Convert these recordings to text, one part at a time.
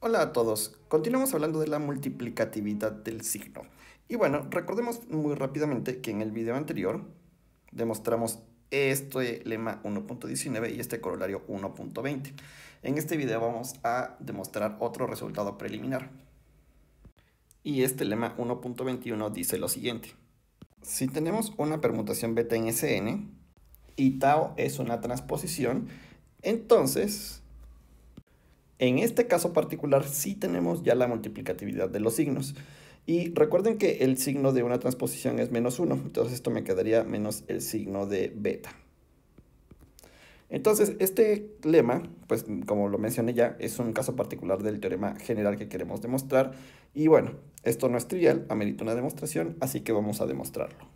Hola a todos, continuamos hablando de la multiplicatividad del signo. Y bueno, recordemos muy rápidamente que en el video anterior demostramos este lema 1.19 y este corolario 1.20. En este video vamos a demostrar otro resultado preliminar. Y este lema 1.21 dice lo siguiente. Si tenemos una permutación beta en Sn y tau es una transposición, entonces en este caso particular sí tenemos ya la multiplicatividad de los signos. Y recuerden que el signo de una transposición es menos 1, entonces esto me quedaría menos el signo de beta. Entonces, este lema, pues como lo mencioné ya, es un caso particular del teorema general que queremos demostrar. Y bueno, esto no es trivial, amerita una demostración, así que vamos a demostrarlo.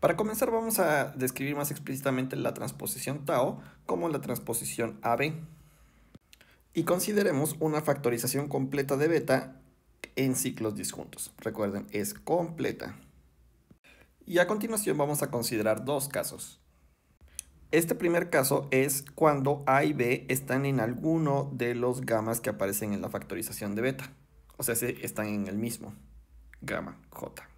Para comenzar vamos a describir más explícitamente la transposición tau como la transposición AB y consideremos una factorización completa de beta en ciclos disjuntos. Recuerden, es completa. Y a continuación vamos a considerar dos casos. Este primer caso es cuando A y B están en alguno de los gamas que aparecen en la factorización de beta. O sea, están en el mismo gamma J.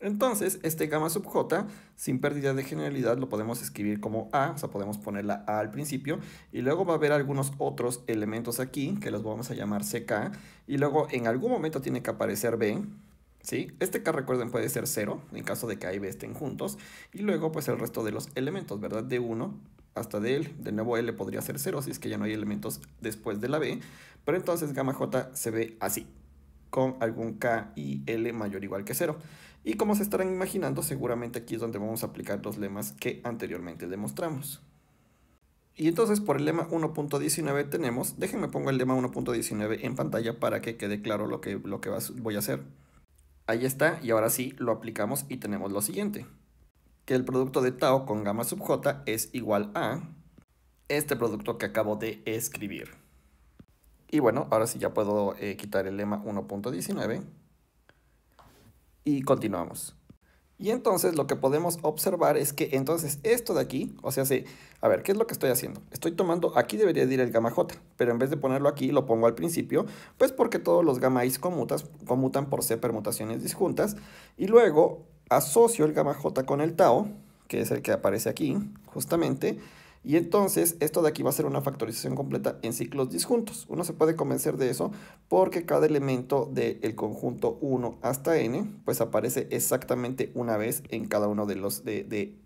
Entonces, este gamma sub j, sin pérdida de generalidad, lo podemos escribir como A, o sea, podemos poner la A al principio, y luego va a haber algunos otros elementos aquí, que los vamos a llamar CK, y luego en algún momento tiene que aparecer B, ¿sí? Este K, recuerden, puede ser 0, en caso de que A y B estén juntos, y luego, pues, el resto de los elementos, ¿verdad? De 1 hasta de L, de nuevo L podría ser 0, si es que ya no hay elementos después de la B, pero entonces gamma J se ve así, con algún K y L mayor o igual que 0. Y como se estarán imaginando, seguramente aquí es donde vamos a aplicar los lemas que anteriormente demostramos. Y entonces por el lema 1.19 tenemos, déjenme pongo el lema 1.19 en pantalla para que quede claro lo que, lo que voy a hacer. Ahí está, y ahora sí lo aplicamos y tenemos lo siguiente. Que el producto de tau con gamma sub j es igual a este producto que acabo de escribir. Y bueno, ahora sí ya puedo eh, quitar el lema 1.19 y continuamos. Y entonces lo que podemos observar es que entonces esto de aquí, o sea, sí, a ver, ¿qué es lo que estoy haciendo? Estoy tomando, aquí debería ir el gamma j, pero en vez de ponerlo aquí, lo pongo al principio, pues porque todos los gamma i's conmutan por c permutaciones disjuntas, y luego asocio el gamma j con el tau, que es el que aparece aquí, justamente, y entonces esto de aquí va a ser una factorización completa en ciclos disjuntos. Uno se puede convencer de eso porque cada elemento del conjunto 1 hasta n pues aparece exactamente una vez en cada uno de los de,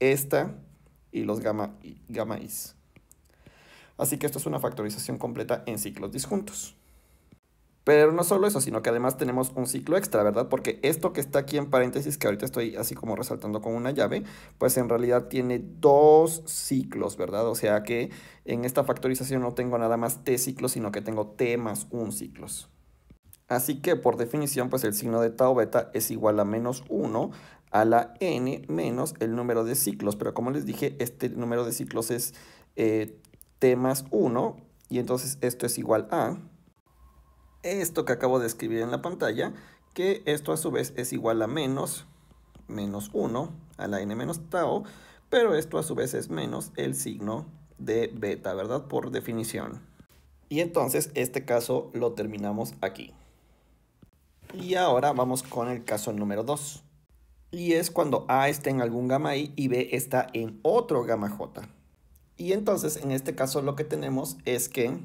esta y los gamma, gamma is. Así que esto es una factorización completa en ciclos disjuntos. Pero no solo eso, sino que además tenemos un ciclo extra, ¿verdad? Porque esto que está aquí en paréntesis, que ahorita estoy así como resaltando con una llave, pues en realidad tiene dos ciclos, ¿verdad? O sea que en esta factorización no tengo nada más t ciclos, sino que tengo t más un ciclos. Así que por definición, pues el signo de tau beta es igual a menos 1 a la n menos el número de ciclos. Pero como les dije, este número de ciclos es eh, t más 1 y entonces esto es igual a esto que acabo de escribir en la pantalla, que esto a su vez es igual a menos, menos 1 a la n menos tau, pero esto a su vez es menos el signo de beta, ¿verdad? Por definición. Y entonces este caso lo terminamos aquí. Y ahora vamos con el caso número 2. Y es cuando A está en algún gamma i y B está en otro gamma j. Y entonces en este caso lo que tenemos es que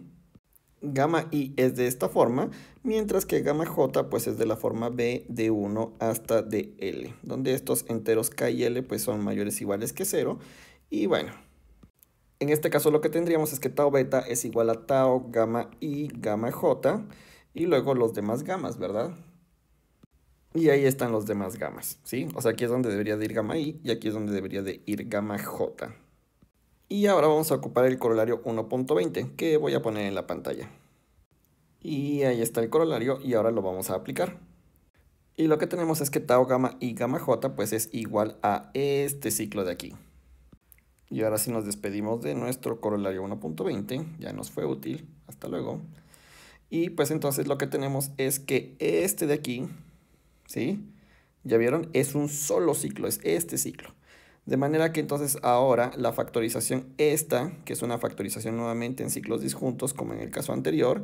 gamma i es de esta forma, mientras que gamma j pues es de la forma b de 1 hasta de l, donde estos enteros k y l pues son mayores o iguales que 0. Y bueno, en este caso lo que tendríamos es que tau beta es igual a tau gamma i gamma j, y luego los demás gamas, ¿verdad? Y ahí están los demás gamas, ¿sí? O sea, aquí es donde debería de ir gamma i y aquí es donde debería de ir gamma j. Y ahora vamos a ocupar el corolario 1.20 que voy a poner en la pantalla. Y ahí está el corolario y ahora lo vamos a aplicar. Y lo que tenemos es que tau gamma y gamma j pues es igual a este ciclo de aquí. Y ahora sí nos despedimos de nuestro corolario 1.20, ya nos fue útil, hasta luego. Y pues entonces lo que tenemos es que este de aquí, ¿sí? ¿Ya vieron? Es un solo ciclo, es este ciclo. De manera que entonces ahora la factorización esta, que es una factorización nuevamente en ciclos disjuntos como en el caso anterior,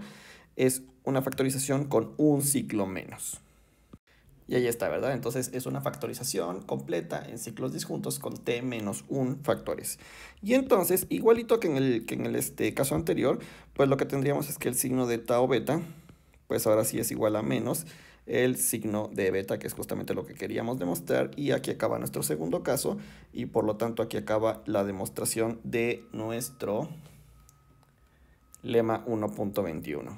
es una factorización con un ciclo menos. Y ahí está, ¿verdad? Entonces es una factorización completa en ciclos disjuntos con t menos 1 factores. Y entonces, igualito que en el, que en el este caso anterior, pues lo que tendríamos es que el signo de tau beta, pues ahora sí es igual a menos el signo de beta, que es justamente lo que queríamos demostrar. Y aquí acaba nuestro segundo caso, y por lo tanto aquí acaba la demostración de nuestro lema 1.21.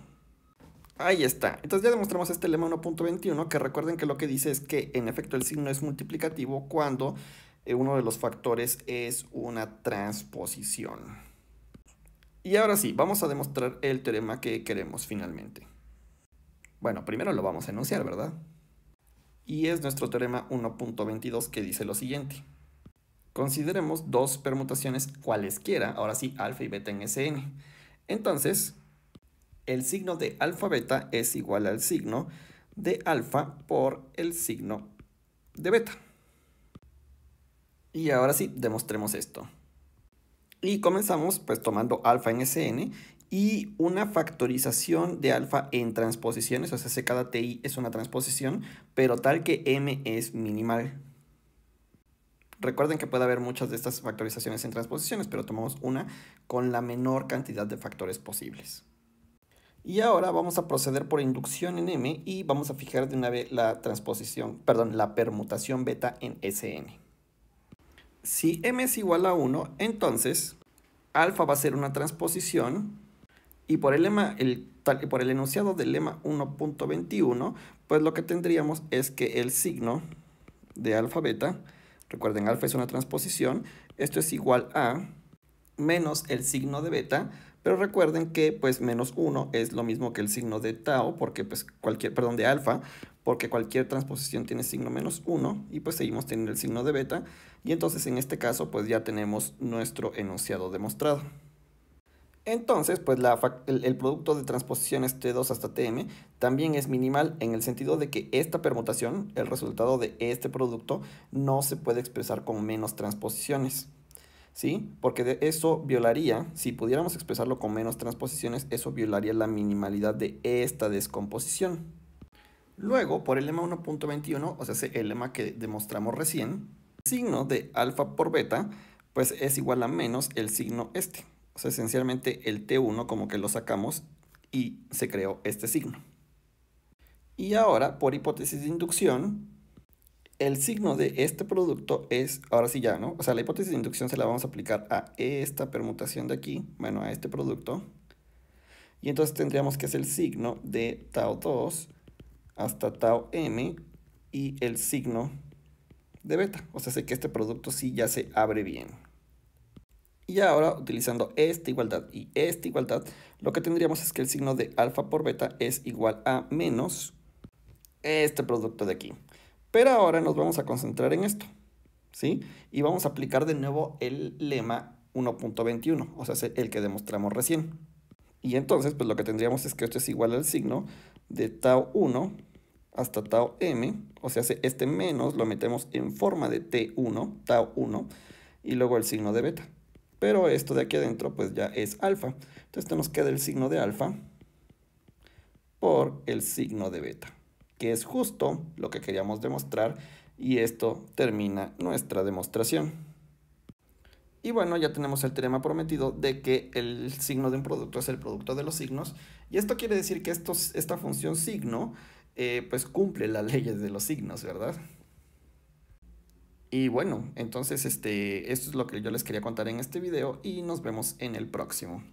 Ahí está. Entonces ya demostramos este lema 1.21 que recuerden que lo que dice es que en efecto el signo es multiplicativo cuando eh, uno de los factores es una transposición. Y ahora sí, vamos a demostrar el teorema que queremos finalmente. Bueno, primero lo vamos a enunciar, ¿verdad? Y es nuestro teorema 1.22 que dice lo siguiente. Consideremos dos permutaciones cualesquiera, ahora sí, alfa y beta en Sn. Entonces, el signo de alfa beta es igual al signo de alfa por el signo de beta. Y ahora sí, demostremos esto. Y comenzamos pues tomando alfa en Sn y una factorización de alfa en transposiciones, o sea, cada ti es una transposición, pero tal que m es minimal. Recuerden que puede haber muchas de estas factorizaciones en transposiciones, pero tomamos una con la menor cantidad de factores posibles. Y ahora vamos a proceder por inducción en M y vamos a fijar de una vez la transposición, perdón, la permutación beta en Sn. Si M es igual a 1, entonces alfa va a ser una transposición y por el, lema, el, por el enunciado del lema 1.21, pues lo que tendríamos es que el signo de alfa beta, recuerden alfa es una transposición, esto es igual a menos el signo de beta, pero recuerden que pues menos 1 es lo mismo que el signo de tau, porque pues cualquier, perdón, de alfa, porque cualquier transposición tiene signo menos 1 y pues seguimos teniendo el signo de beta y entonces en este caso pues ya tenemos nuestro enunciado demostrado. Entonces, pues el, producto de transposiciones T2 hasta Tm también es minimal en el sentido de que esta permutación, el resultado de este producto, no se puede expresar con menos transposiciones. ¿sí? Porque de eso violaría, si pudiéramos expresarlo con menos transposiciones, eso violaría la minimalidad de esta descomposición. Luego, por el lema 1.21, o sea, el lema que demostramos recién, el signo de alfa por beta, pues es igual a menos el signo este. Esencialmente el T1 como que lo sacamos y se creó este signo. Y ahora, por hipótesis de inducción, el signo de este producto es, ahora sí ya, ¿no? O sea, la hipótesis de inducción se la vamos a aplicar a esta permutación de aquí, bueno, a este producto. Y entonces tendríamos que es el signo de tau 2 hasta tau m y el signo de beta. O sea, sé que este producto sí ya se abre bien. Y ahora, utilizando esta igualdad y esta igualdad, lo que tendríamos es que el signo de alfa por beta es igual a menos este producto de aquí. Pero ahora nos vamos a concentrar en esto, ¿sí? Y vamos a aplicar de nuevo el lema 1.21, o sea, el que demostramos recién. Y entonces, pues lo que tendríamos es que esto es igual al signo de tau 1 hasta tau m, o sea, este menos lo metemos en forma de t1, tau 1, y luego el signo de beta. Pero esto de aquí adentro, pues ya es alfa. Entonces, nos queda el signo de alfa por el signo de beta que es justo lo que queríamos demostrar y esto termina nuestra demostración. Y bueno, ya tenemos el teorema prometido de que el signo de un producto es el producto de los signos. Y esto quiere decir que esta función signo eh, pues cumple las leyes de los signos, ¿verdad? Y bueno, entonces este, esto es lo que yo les quería contar en este video y nos vemos en el próximo.